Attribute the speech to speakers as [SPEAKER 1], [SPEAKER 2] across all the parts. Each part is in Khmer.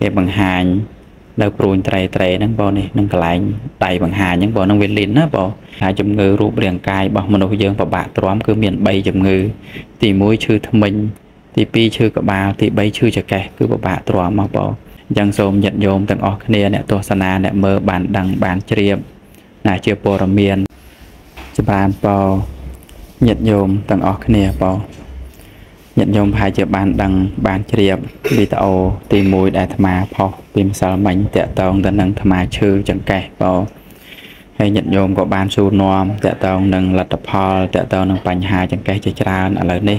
[SPEAKER 1] គេបង្ហាញនៅព្រួញត្រេត្រេហ្នឹងបងនេះនឹងកន្លែងដៃបង្ហាញហ្នឹងបងនឹងវាលិនណាបងហើយជំងឺរូបរាងកាយរបស់មនុស្សយើងពិបាកទ្រាំគឺមាន3ជំងឺ ទី1ឈឺធ្មេញទី2ឈឺក្បាលទី3ឈឺចង្កេះគឺពិបាកទ្រាំមកបងអញ្ចឹងសូមញាតិញោមទាំងអស់គ្នាអ្នកទស្សនាអ្នកមើលបានដឹងបានជ្រាបណាជាព័ត៌មានចម្រើនពរញាតិញោមទាំងអស់គ្នាបង ញាតិញោមប្រហែលជាបានដឹងបានជ្រាបវីដេអូទី1ដែលអាត្មាផុសពីម្សិលមិញតកតងទៅនឹងអាត្មាឈឺចង្កេះបងហើយញាតិញោមក៏បានសួរនាំតកតងនឹងលទ្ធផលតកតងនឹងបញ្ហាចង្កេះជាច្រើនឥឡូវនេះ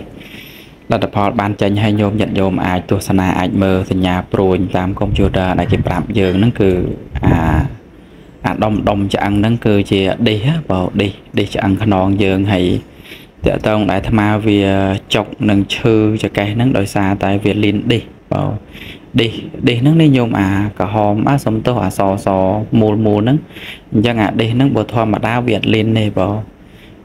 [SPEAKER 1] លទ្ធផលបានចេញឲ្យញោមញាតិញោមអាចទស្សនាអាចមើលសញ្ញាព្រួញតាមកុំព្យូទ័រដែលគេប្រាប់យើងហ្នឹងគឺអាអាដុំដុំឆ្អឹងហ្នឹងគឺជាដេសបើដេសដេសឆ្អឹងខ្នងយើងហើយ តកតងដែលអាត្មាវាចុកនឹងឈើចកេះហ្នឹងដោយសារតែវាលីនដេសបើដេសដេសហ្នឹងនេះញោមអាក្រហមអាសំទោសអាសសមូលមូលហ្នឹងអញ្ចឹងអាដេសហ្នឹងបើធម្មតាវាអត់លីនទេបើ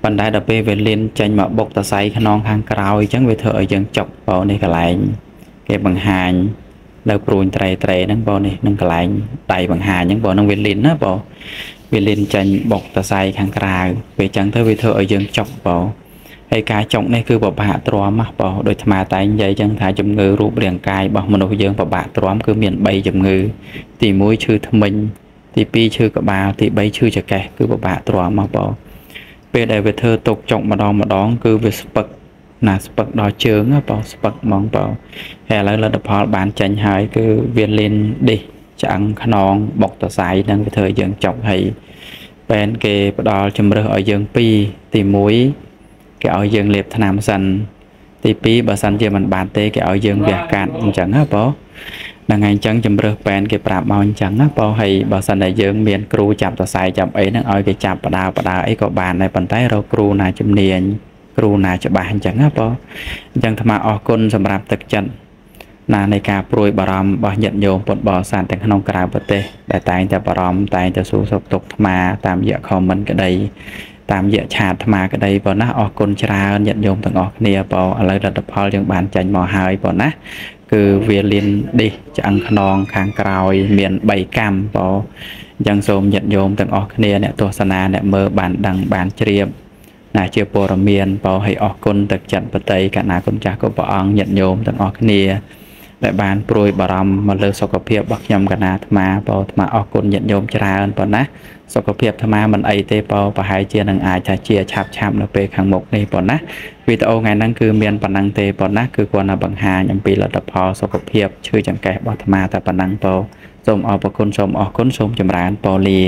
[SPEAKER 1] ប៉ុន្តែដល់ពេលវាលៀនចេញមកបុកតសៃខ្នងខាងក្រោយអញ្ចឹងវាធ្វើឲ្យយើងចុកបងនេះកន្លែងគេបង្ហាញនៅព្រួញត្រេត្រេហ្នឹងបងនេះនឹងកន្លែងដៃបង្ហាញហ្នឹងបងនឹងវាលៀនណាបងវាលៀនចេញបុកតសៃខាងក្រៅពេលអញ្ចឹងទៅវាធ្វើឲ្យយើងចុកបង ហើយការចុកនេះគឺពិបាកទ្រាំណាបងដូចអាតែងនិយាយចឹងថាជំងឺរូបរាងកាយរបស់មនុស្សយើងពិបាកទ្រាំគឺមាន3ជំងឺ ទី1ឈឺធ្មេញទី2ឈឺក្បាលទី3ឈឺចង្កេះគឺពិបាកទ្រាំមកបងពេលដែលវាធ្វើទុកចុកម្ដងម្ដង គឺវាស្ពឹកណាស្ពឹកដល់ជើងបងស្ពឹកហ្មងបងហើយឥឡូវលទ្ធផលបានចេញហើយគឺវាលៀនដេសឆ្អឹងខ្នងបុកតសៃនឹងវាធ្វើឲ្យយើងចុកហើយបែនគេផ្ដល់ជំរើសឲ្យយើងពីរទី1 គេឲ្យយើងលេបថ្នាំសិនទី2បើសិនជាមិនបានទេគេឲ្យយើងវះកាត់អញ្ចឹងណាបងហ្នឹងហើយអញ្ចឹងជំរើសពេនគេប្រាប់មកអញ្ចឹងណាបងហើយបើសិនតែយើងមានគ្រូចាប់សរសៃចាប់អីហ្នឹងឲ្យគេចាប់បដាបដាអីក៏បានដែរប៉ុន្តែរកគ្រូណាជំនាញគ្រូណាច្បាស់អញ្ចឹងណាបងអញ្ចឹងថ្មអរគុណសម្រាប់ទឹកចិត្តណានៃការព្រួយបារម្ភរបស់ញាតិញោមពុទ្ធបរិស័ទទាំងក្នុងក្រៅប្រទេសដែលតែងតែបារម្ភតែងតែសួរសុខទុក្ខថ្មតាមរយៈ comment ក្តី តាមរយៈឆាតថ្មក្តីប៉ុណ្ណាអរគុណច្រើនញាតិញោមទាំងអស់គ្នាបងឥឡូវលទ្ធផលយើងបានចាញ់មកហើយប៉ុណ្ណាគឺវាលៀនដេសឆ្អឹងខ្នងខាងក្រោយ មាន3កម្មបងអញ្ចឹងសូមញាតិញោមទាំងអស់គ្នាអ្នកទស្សនាអ្នកមើលបានដឹងបានជ្រាបណាជាព័ត៌មានបងឲ្យអរគុណទឹកចិត្តបតីកណាគុណចាស់គុណព្រះអង្គញាតិញោមទាំងអស់គ្នា ដែលបានព្រួយបារម្ភមកលើសុខភាពរបស់ខ្ញុំកណាអាត្មាបងអាត្មាអរគុណញាតិញោមច្រើនប៉ុណ្ណាសុខភាពអាត្មាមិនអីទេបងប្រហែលជានឹងអាចថាជាឆាប់ឆាប់នៅពេលខាងមុខនេះប៉ុណ្ណាវីដេអូថ្ងៃហ្នឹងគឺមានប៉ុណ្ណឹងទេប៉ុណ្ណាគឺគាត់ណាបង្ហាញអំពីលទ្ធផលសុខភាពឈឺចង្កេះរបស់អាត្មាតែប៉ុណ្ណឹងបងសូមអរគុណសូមអរគុណសូមចម្រើនពរលា